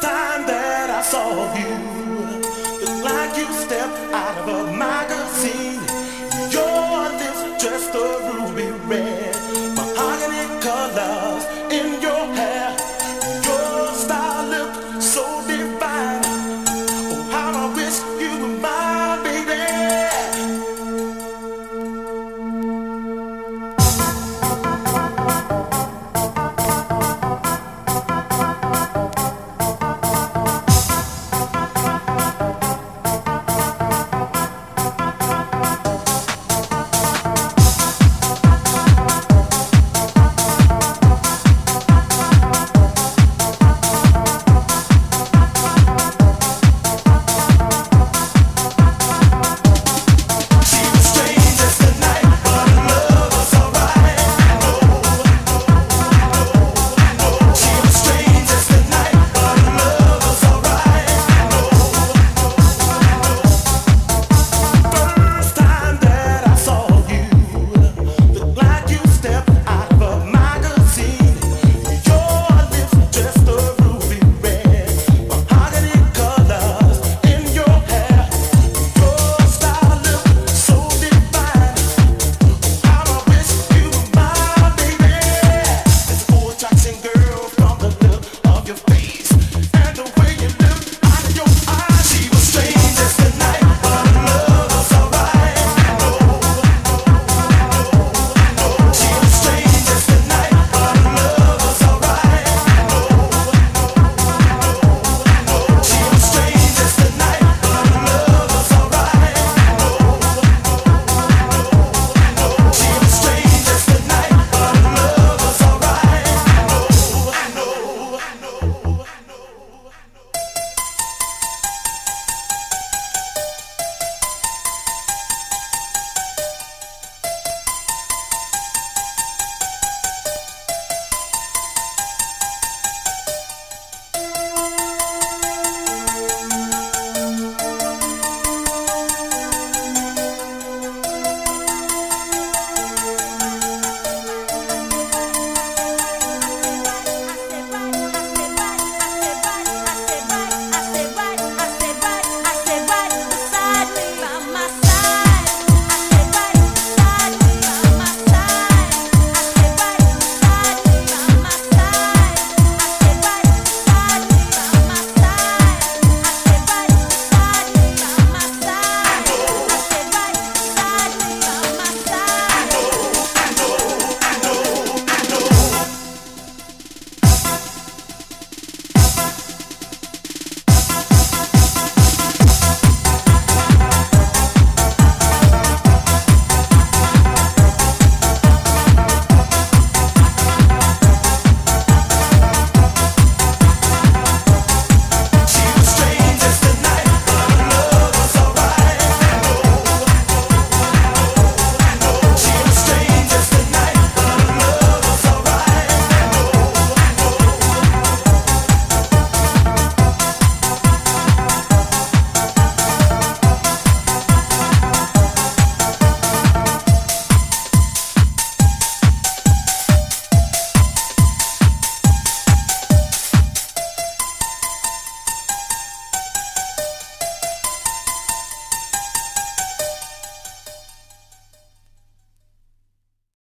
time that I saw you,